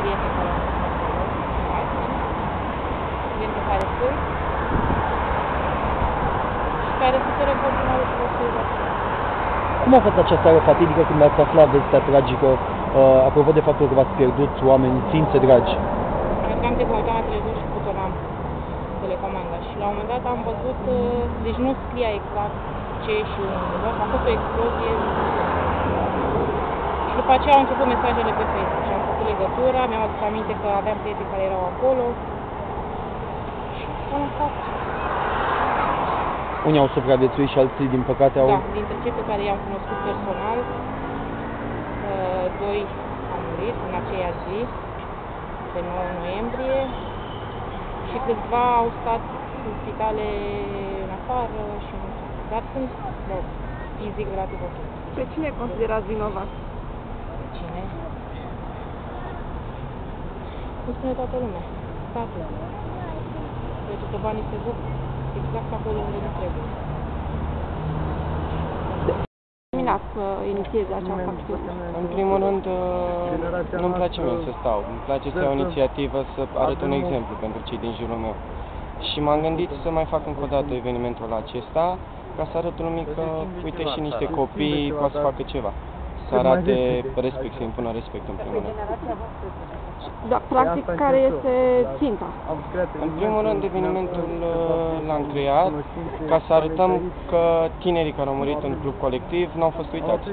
prieteni care au fost acolo, alții, pentru care sunt și care suferă în continuare cu osteopatia. Cum a fost acea seară fatidică când ați aflat vestea tragică, uh, apropo de faptul că v-ați pierdut oameni, ființe dragi? Pentru că am mă uitam la televizor și cu am telecomanda și la un moment dat am văzut, uh, deci nu scria exact ce și unde, doar că a fost o explozie și după aceea au început mesajele pe Facebook și am făcut legătura, mi-am adus aminte că aveam prieteni care erau acolo și am stat. Unii au supraviețuit și alții, din păcate, au... Da, dintre cei pe care i-am cunoscut personal, uh, doi au murit în aceea zi, pe 9 noiembrie, și câțiva au stat în spitale în afară și nu știu. Dar sunt, bă, fizic relativ ok. Pe cine considerați vinovat? Cine? Cum spune toată lumea? Statul. Pentru că banii se duc exact acolo unde nu trebuie. Terminat să inițieze această acțiune. În primul rând, uh, nu-mi place mie să stau. Îmi place să iau inițiativă, să arăt un exemplu pentru cei din jurul meu. Și m-am gândit să mai fac încă o dată evenimentul acesta, ca să arăt lumii că, uite, și niște copii poate să facă ceva. Să arate respect, să impună respect în primul rând. Da, practic, care este ținta? În primul rând, evenimentul uh, l-am creat ca să arătăm că tinerii care au murit în club colectiv nu au fost uitați.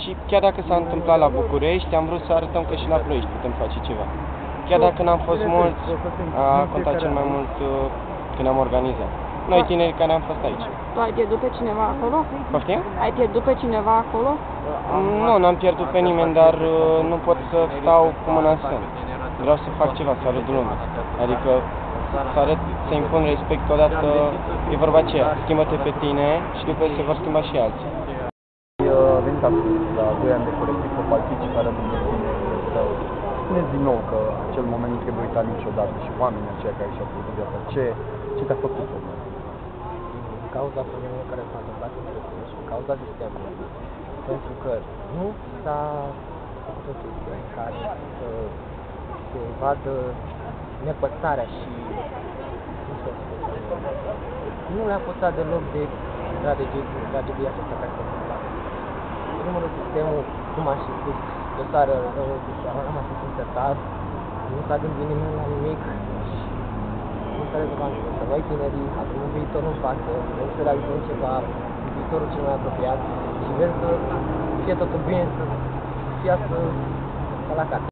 Și chiar dacă s-a întâmplat la București, am vrut să arătăm că și la Ploiești putem face ceva. Chiar dacă n-am fost mulți, a contat cel mai mult uh, când am organizat. Noi tineri care am fost aici. Tu ai pierdut pe cineva acolo? Poftim? Ai pierdut pe cineva acolo? Nu, n-am pierdut pe nimeni, dar uh, nu pot să stau cu mâna în sân. Vreau să fac ceva, să arăt lumea. Adică să arăt, să impun respect odată, e vorba aceea, schimbă-te pe tine și după se vor schimba și alții. Uh, venit astăzi la 2 ani de colectiv să participi alături de tine, să spuneți din nou că acel moment nu trebuie uitat niciodată și oamenii aceia care și-au făcut viața. Ce, ce te-a făcut pe tine? din cauza problemelor care s-au întâmplat în trecut și din cauza sistemului, pentru că nu s-a făcut o chestie în care să se vadă nepăsarea și cum să spun, nu le-a păsat deloc de tragedie, tragedia aceasta care s-a întâmplat. În primul rând, sistemul, cum a și spus, dosară rău, deci a rămas în sertar, nu s-a gândit nimeni la nimic și nu s-a rezolvat nimic. Că noi tinerii avem un viitor în față, vrem să realizăm ceva în viitorul cel mai apropiat și vrem să fie totul bine, să fie să, ca la carte.